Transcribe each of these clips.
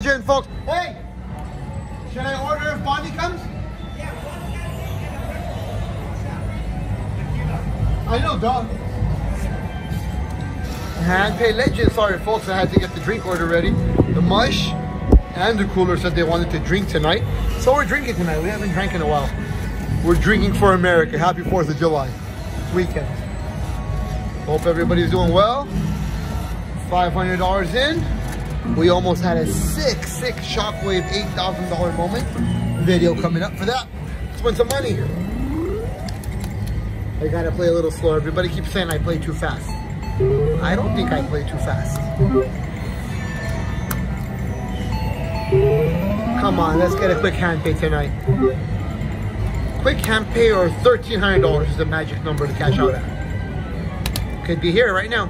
Legend, folks. Hey, should I order if Bonnie comes? Yeah, I know, dog. Hand pay legend. Sorry, folks. I had to get the drink order ready. The mush and the cooler said they wanted to drink tonight. So we're drinking tonight. We haven't drank in a while. We're drinking for America. Happy 4th of July weekend. Hope everybody's doing well. $500 in. We almost had a sick, sick Shockwave $8,000 moment. Video coming up for that. Let's win some money. I gotta play a little slow. Everybody keeps saying I play too fast. I don't think I play too fast. Come on, let's get a quick hand pay tonight. Quick hand pay or $1,300 is the magic number to cash out at. Could be here right now.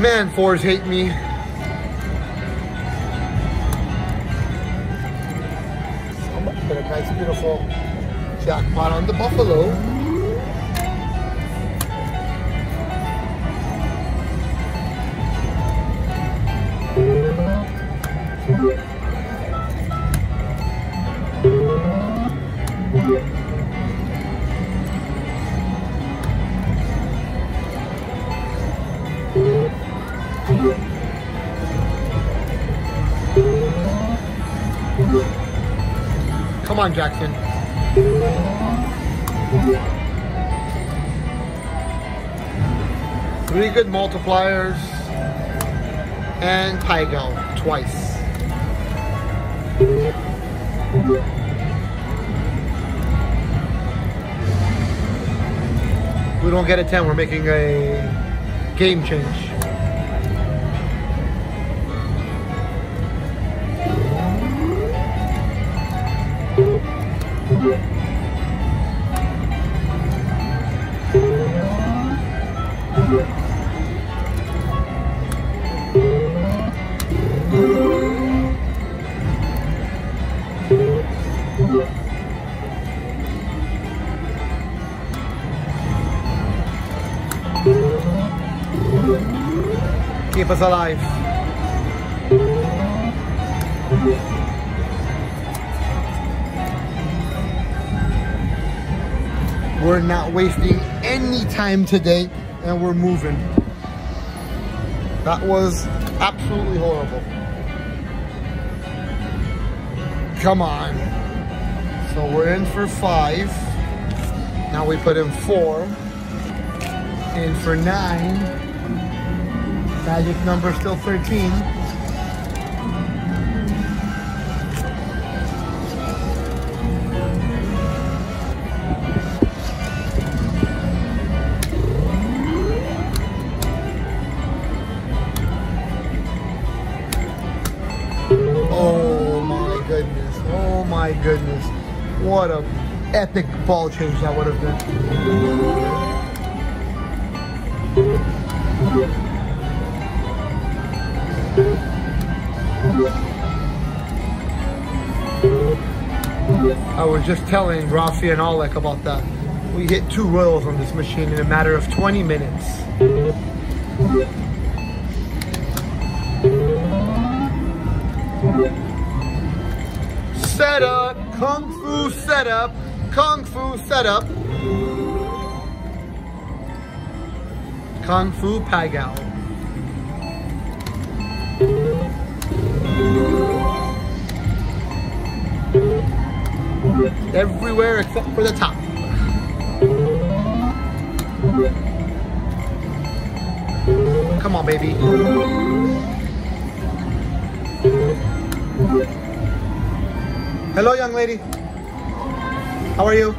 Man, fours hate me. So much for a nice, beautiful jackpot on the Buffalo. Come on, Jackson. Three good multipliers and Pygal twice. We don't get a 10, we're making a game change. Keep us alive. We're not wasting any time today and we're moving. That was absolutely horrible. Come on. So we're in for five. Now we put in four. In for nine. Magic number still 13. Oh my goodness. Oh my goodness. What a epic ball change that would have been. I was just telling Rafi and Alec about that. We hit two royals on this machine in a matter of 20 minutes. Setup, Kung Fu setup, Kung Fu setup. Kung Fu Pagao. Everywhere except for the top. Come on, baby. Hello, young lady. How are you?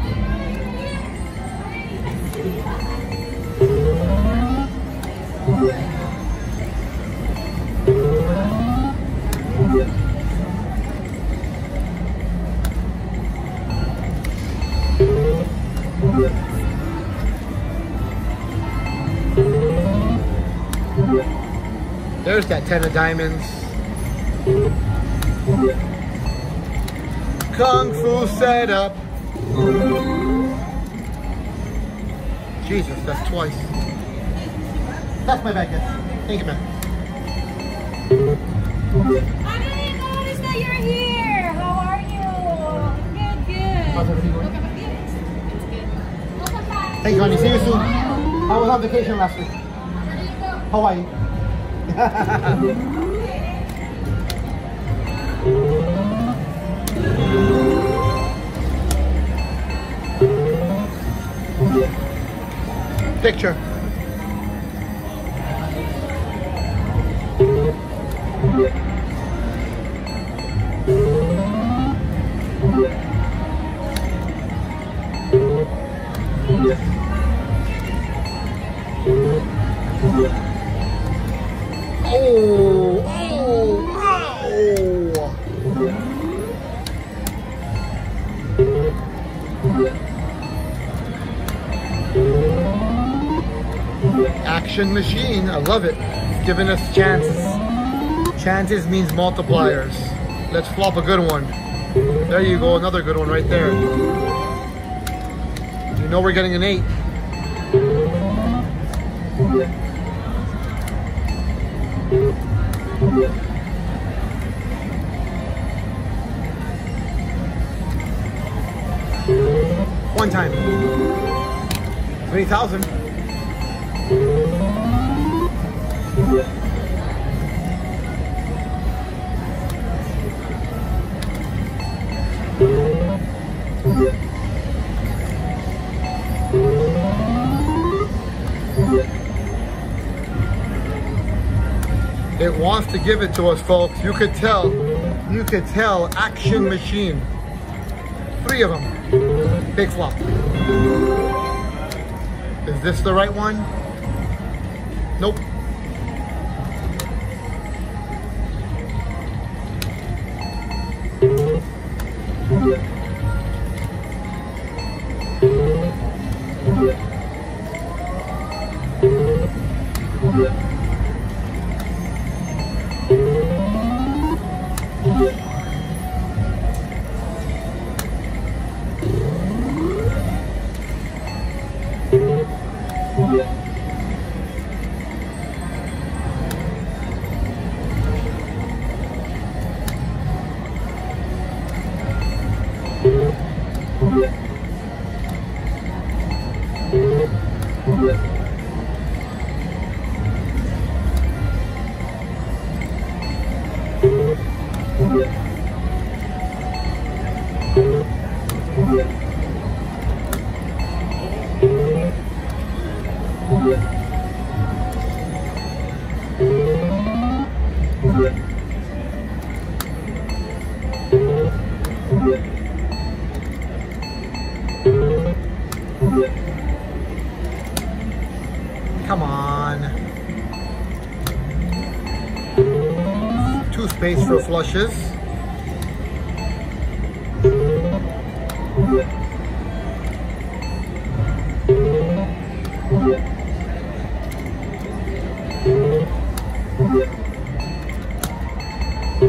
There's that ten of diamonds. Kung Fu setup. Jesus, that's twice. That's my bag, yes. Thank you, man. I didn't notice that you're here. How are you? Good, good. Thank you, honey. See you soon. I was on vacation last week. Hawaii. Picture. Love it. Giving us chances. Chances means multipliers. Let's flop a good one. There you go, another good one right there. You know we're getting an eight. One time. 20,000. It wants to give it to us, folks. You could tell. You could tell. Action machine. Three of them. Big flop. Is this the right one? Thank you. For flushes.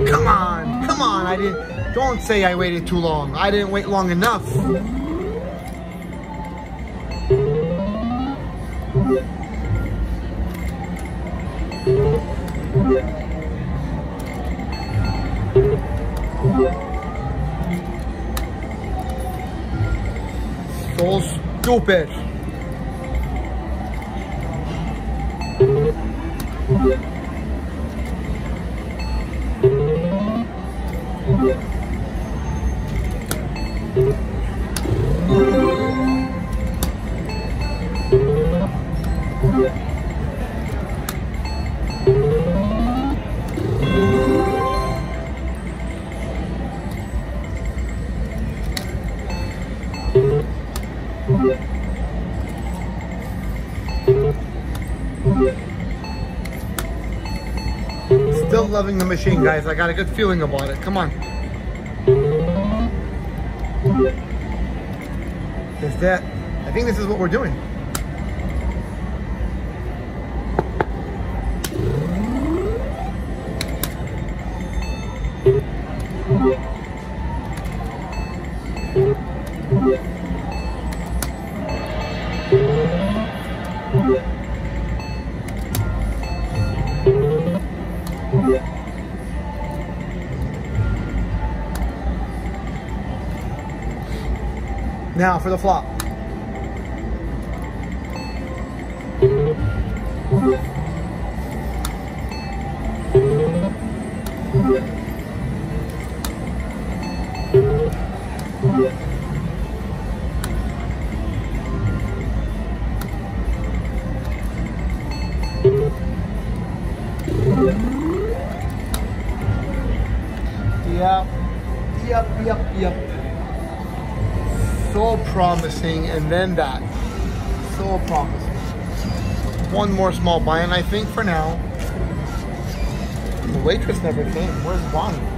Come on, come on. I didn't, don't say I waited too long. I didn't wait long enough. So stupid. Still loving the machine, guys. I got a good feeling about it. Come on. Is that, I think this is what we're doing. Now for the flop. Yep, yep, yep, yep. So promising, and then that. So promising. One more small buy-in, I think, for now. The waitress never came. Where's Bonnie?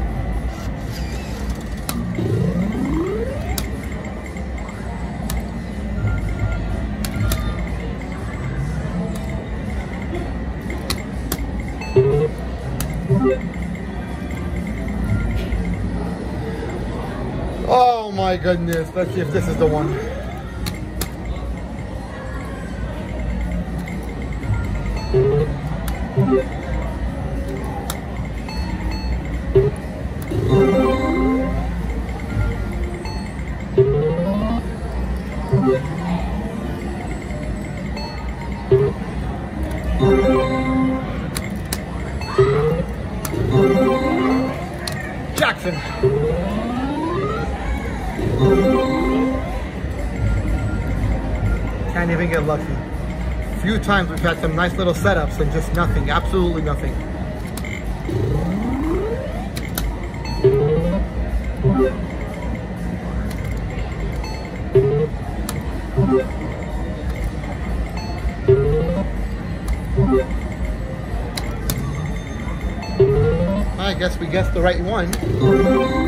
My goodness. Let's see if this is the one. Times we've had some nice little setups and just nothing, absolutely nothing. I guess we guessed the right one.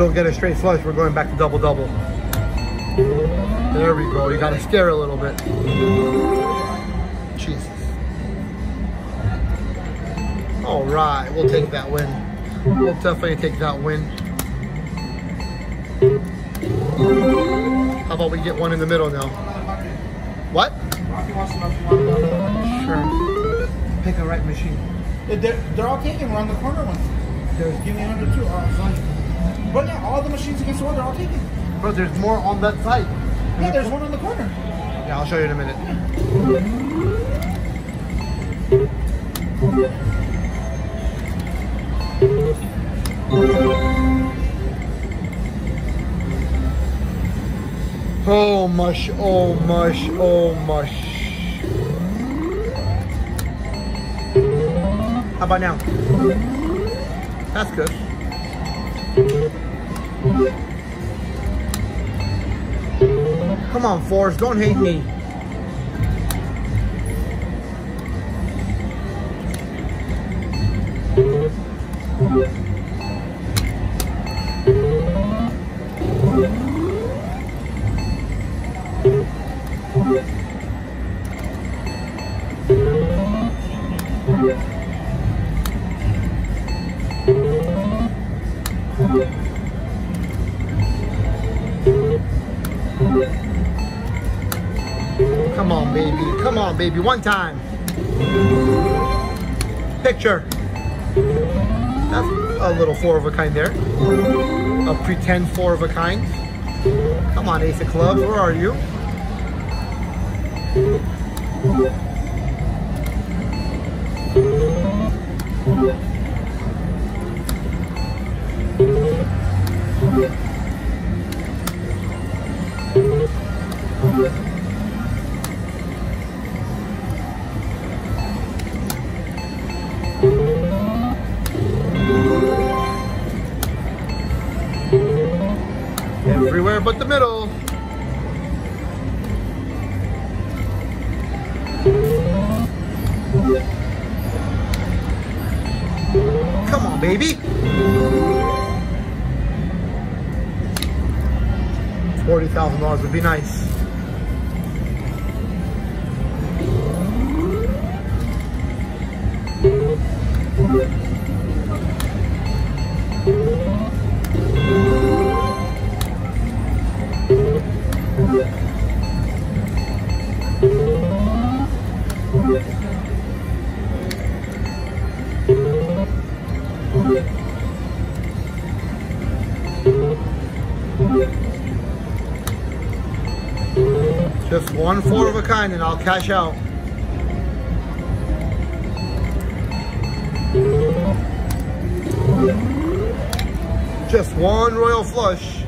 Don't get a straight flush, we're going back to double double. There we go. You gotta scare a little bit. Jesus. All right, we'll take that win. We'll definitely take that win. How about we get one in the middle now? What? Rocky wants to know if you want another. Sure. Pick a right machine. They're, they're all taken. We're on the corner ones. There's, Give me another two. But yeah, all the machines against the wall, they're all taken. bro, there's more on that side. Yeah, there's one on the corner. Yeah, I'll show you in a minute. Oh mush, oh mush, oh mush. How about now? That's good. Come on, Forrest, don't hate me. Come on, baby. Come on, baby. One time. Picture. That's a little four of a kind there. A pretend four of a kind. Come on, Ace of Clubs, where are you? Everywhere Come on, baby. Forty thousand dollars would be nice. Just one four of a kind and I'll cash out. Just one royal flush.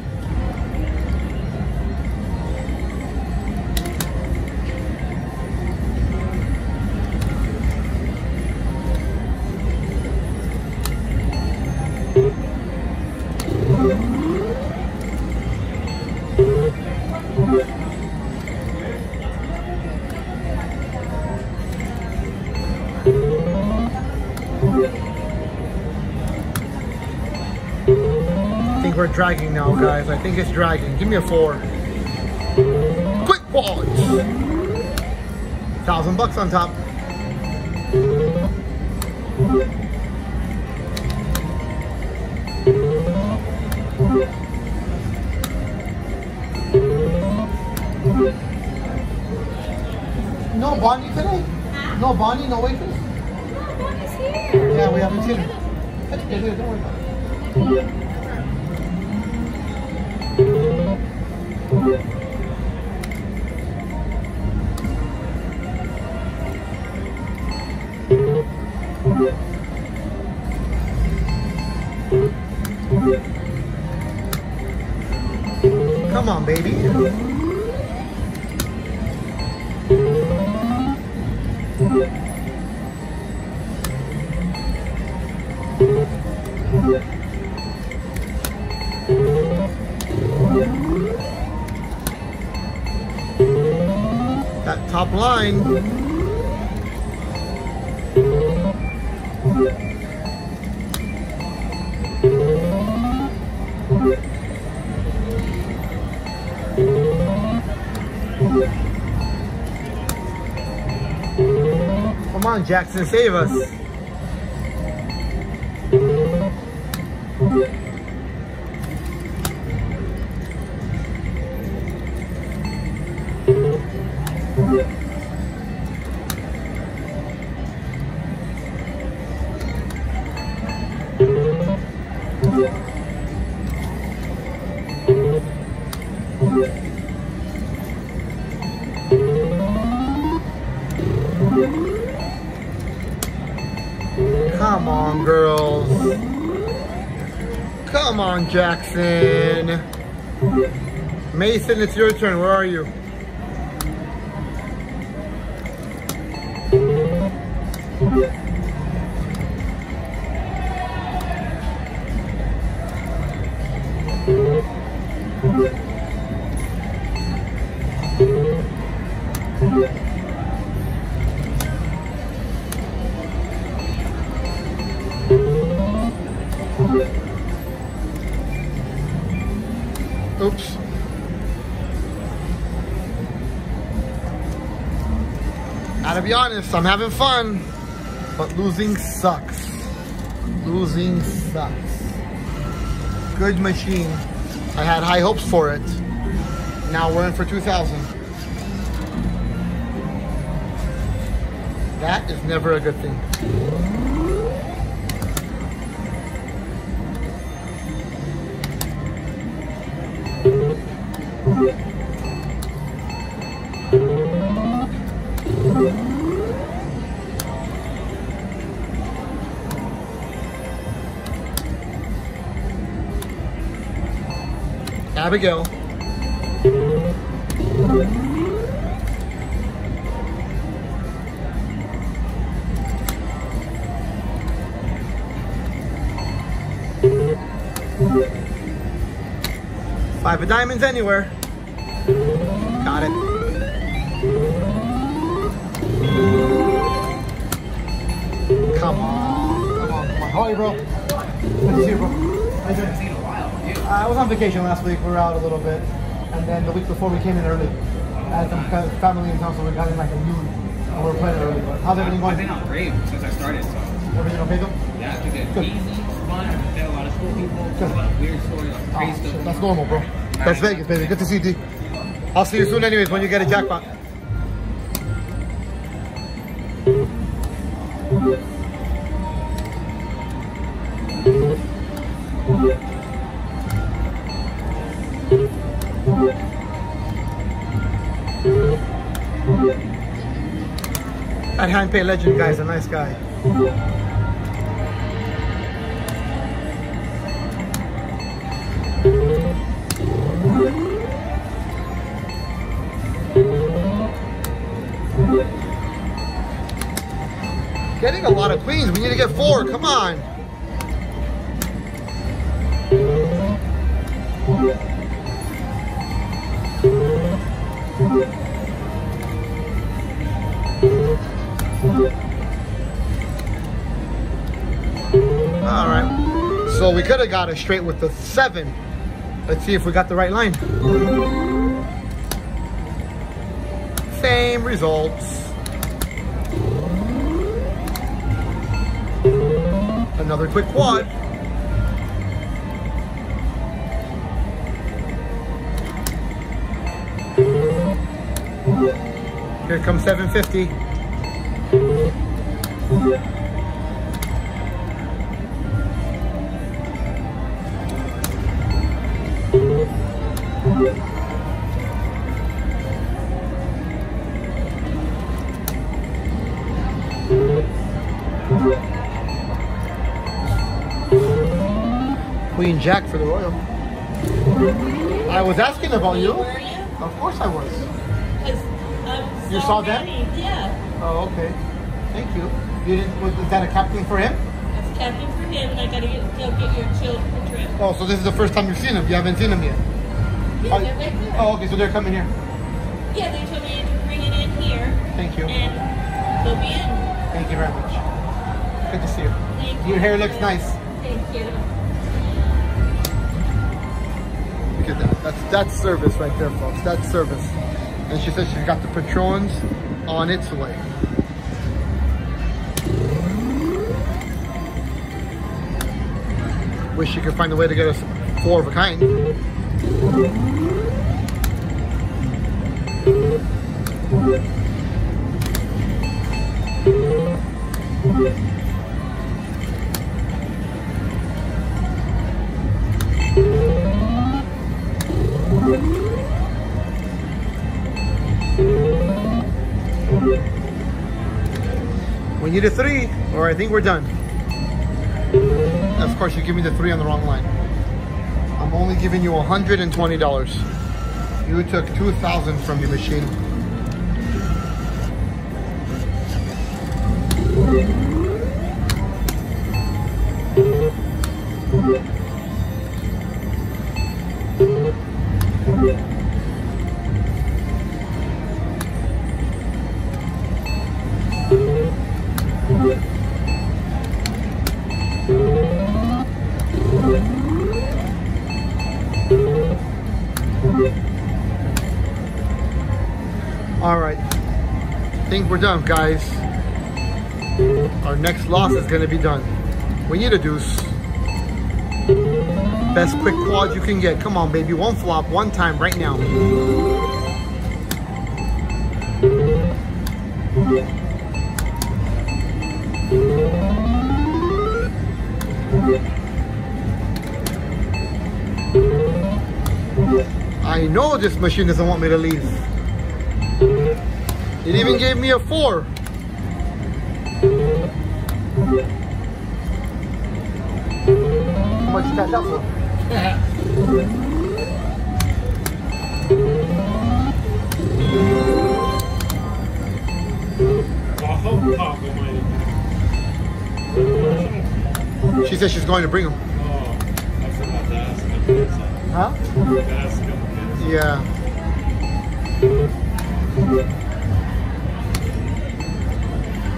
Dragging now, guys. I think it's dragging. Give me a four. Quick watch. Thousand bucks on top. No Bonnie today? No Bonnie, no waitress? No, Bonnie's here. Yeah, we haven't seen her. That's good, don't worry about it. Come That top line. Come on, Jackson, save us. Come on, girls. Come on, Jackson. Mason, it's your turn. Where are you? Honest, I'm having fun, but losing sucks. Losing sucks. Good machine. I had high hopes for it. Now we're in for 2000. That is never a good thing. Abigail. Five of diamonds anywhere. Got it. Come on. Come on, come on. How are you, bro? Good to you, bro. How you doing? Uh, I was on vacation last week. We were out a little bit. And then the week before we came in early. I had some family in town, so we got in like a noon. And we were playing early. How's everything I've going? been on Brave since I started, so Everything okay though? yeah, it's Good. easy, fun. I've met a lot of cool people, Good. a lot of weird stories, Oh, crazy stuff. that's normal, bro. That's Vegas, baby. Good to see you, D. I'll see you soon anyways when you get a jackpot. That hand pay legend guys, a nice guy. Getting a lot of queens. We need to get four. Come on. We could have got it straight with the seven. Let's see if we got the right line. Same results. Another quick quad. Here comes 750. Jack for the Royal. I was asking about you. Were you? Of course I was. You saw that? ready. Yeah. Oh, okay. Thank you. You didn't. Was, is that a captain for him? That's captain for him, and I gotta get, go get your children trip. Oh, so this is the first time you've seen him. You haven't seen him yet. Yeah, Oh, they're right. Oh, okay. So they're coming here. Yeah, they told me to bring it in here, Thank you. and they'll be in. Thank you very much. Good to see you. Thank Your you. hair looks nice. Thank you. Look at that. That's that's service right there, folks. That's service. And she says she's got the patrons on its way. Wish she could find a way to get us four of a kind. Need a three, or I think we're done. Of course, you give me the three on the wrong line. I'm only giving you $120. You took 2000 from your machine. Done, guys. Our next loss is gonna be done. We need a deuce. Best quick quad you can get. Come on, baby. One flop, one time, right now. I know this machine doesn't want me to leave. It even gave me a four. How much for? She said she's going to bring them. Huh? Yeah.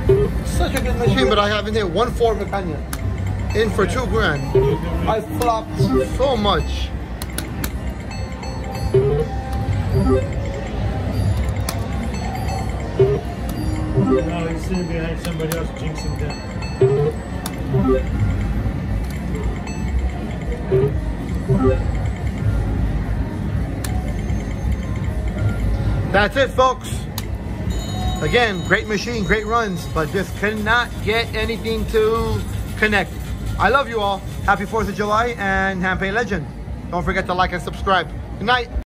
Such a good machine, but I haven't hit one four of a kind. In for two grand. I flopped so much. He's sitting behind somebody else jinxing them. That's it, folks. Again, great machine, great runs, but just cannot get anything to connect. I love you all. Happy 4th of July and Handpay Legend. Don't forget to like and subscribe. Good night.